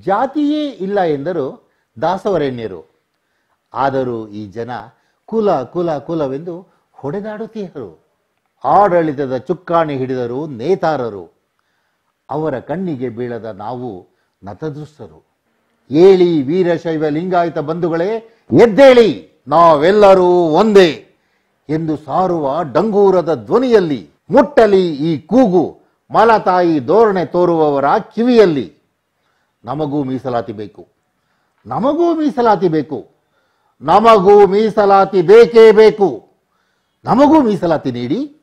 ಜಾತಿಯೇ ಇಲ್ಲ ಎಂದರು ದಾಸವರೆಣ್ಯರು. ಆದರೂ ಈ ಜನ ಕುಲ ಕುಲ ಕುಲವೆಂದು ಹೊಡೆದಾಡುತ್ತಿದ್ದರು. ಆಡಳಿತದ ಚುಕ್ಕಾಣಿ ಹಿಡಿದರು ನೇತಾರರು. ಅವರ ಕಣ್ಣಿಗೆ ಬೀಳದ ನಾವು ನತದೃಷ್ಟರು. ಏಳಿ ವೀರಶೈವ ಲಿಂಗಾಯತ ಬಂಧುಗಳೇ, ಎದ್ದೇಳಿ, ನಾವೆಲ್ಲರೂ ಒಂದೇ ಎಂದು ಸಾರುವ ಡಂಗೂರದ ಧ್ವನಿಯಲ್ಲಿ ಮುಟ್ಟಲಿ ಈ ಕೂಗು, ಮಲತಾಯಿ ಧೋರಣೆ ತೋರುವವರ ಕಿವಿಯಲ್ಲಿ. ನಮಗೂ ಮೀಸಲಾತಿ ಬೇಕು. ನಮಗೂ ಮೀಸಲಾತಿ ಬೇಕು. ನಮಗೂ ಮೀಸಲಾತಿ ಬೇಕೇ ಬೇಕು. ನಮಗೂ ಮೀಸಲಾತಿ ನೀಡಿ.